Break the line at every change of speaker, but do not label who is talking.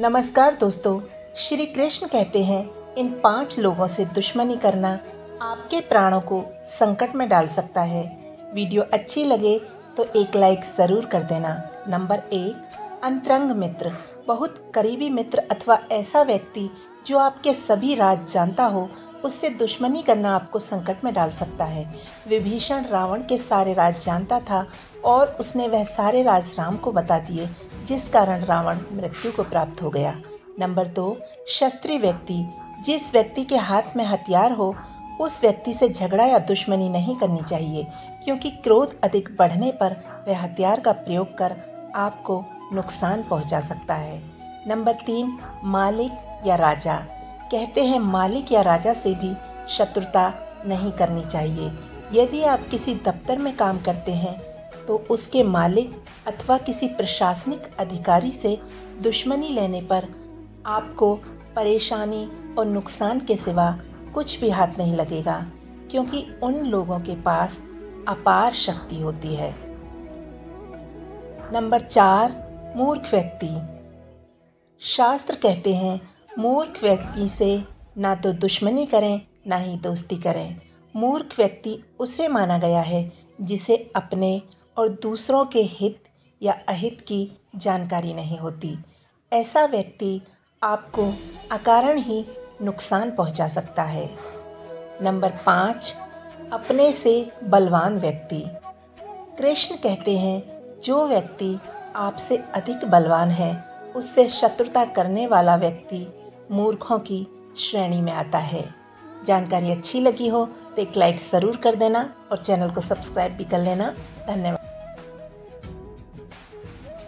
नमस्कार दोस्तों, श्री कृष्ण कहते हैं, इन पाँच लोगों से दुश्मनी करना आपके प्राणों को संकट में डाल सकता है। वीडियो अच्छी लगे तो एक लाइक ज़रूर कर देना। नंबर एक अंतरंग मित्र, बहुत करीबी मित्र अथवा ऐसा व्यक्ति जो आपके सभी राज जानता हो, उससे दुश्मनी करना आपको संकट में डाल सकता है। विभीषण रावण के सारे राज जानता था और उसने वह सारे राज राम को बता दिए, जिस कारण रावण मृत्यु को प्राप्त हो गया। नंबर दो, शस्त्री व्यक्ति। जिस व्यक्ति के हाथ में हथियार हो, उस व्यक्ति से झगड़ा या दुश्मनी नहीं करनी चाहिए, क्योंकि क्रोध अधिक बढ़ने पर वह हथियार का प्रयोग कर आपको नुकसान पहुँचा सकता है। नंबर तीन, मालिक या राजा। कहते हैं, मालिक या राजा से भी शत्रुता नहीं करनी चाहिए। यदि आप किसी दफ्तर में काम करते हैं तो उसके मालिक अथवा किसी प्रशासनिक अधिकारी से दुश्मनी लेने पर आपको परेशानी और नुकसान के सिवा कुछ भी हाथ नहीं लगेगा, क्योंकि उन लोगों के पास अपार शक्ति होती है। नंबर चार मूर्ख व्यक्ति। शास्त्र कहते हैं, मूर्ख व्यक्ति से ना तो दुश्मनी करें, ना ही दोस्ती करें। मूर्ख व्यक्ति उसे माना गया है, जिसे अपने और दूसरों के हित या अहित की जानकारी नहीं होती। ऐसा व्यक्ति आपको अकारण ही नुकसान पहुँचा सकता है। नंबर पाँच, अपने से बलवान व्यक्ति। कृष्ण कहते हैं, जो व्यक्ति आपसे अधिक बलवान है, उससे शत्रुता करने वाला व्यक्ति मूर्खों की श्रेणी में आता है। जानकारी अच्छी लगी हो तो एक लाइक ज़रूर कर देना और चैनल को सब्सक्राइब भी कर लेना। धन्यवाद।